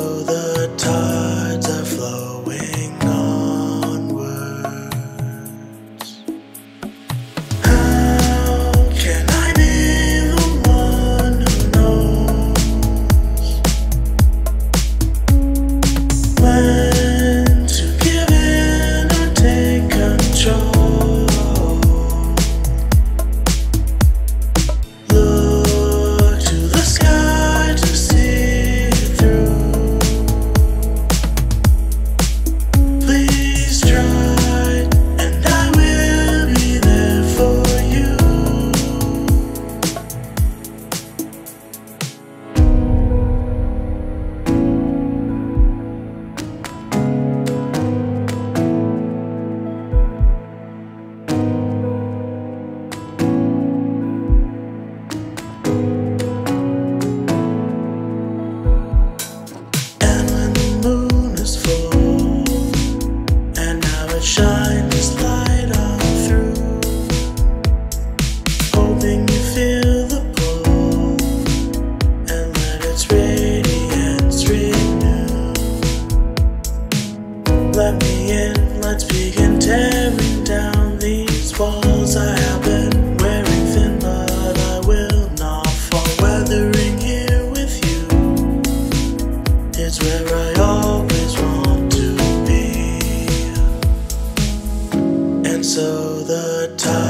the so the time